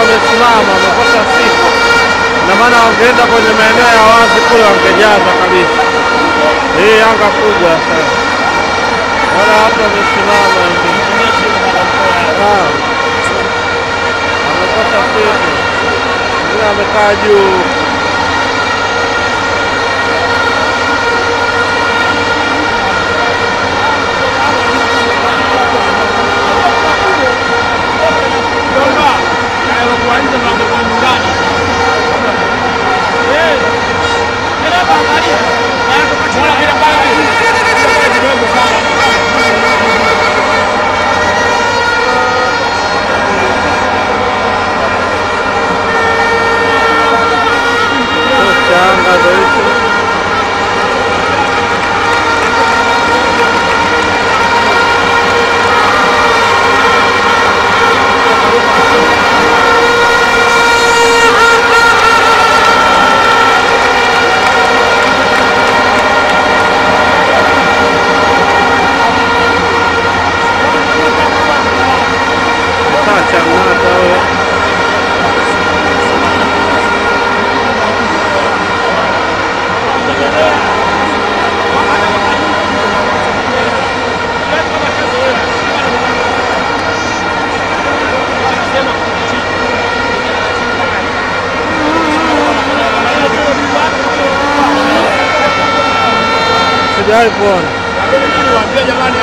wamesimama wamekosa sifa, na maana wangeenda kwenye maeneo ya wazi kule wangejaza kabisa. Hii Yanga kubwa sana, wala watu wamesimama. Wamekosa sifa, wengine wamekaa juu. Hayo hayo bwana. Niwaambie jamani.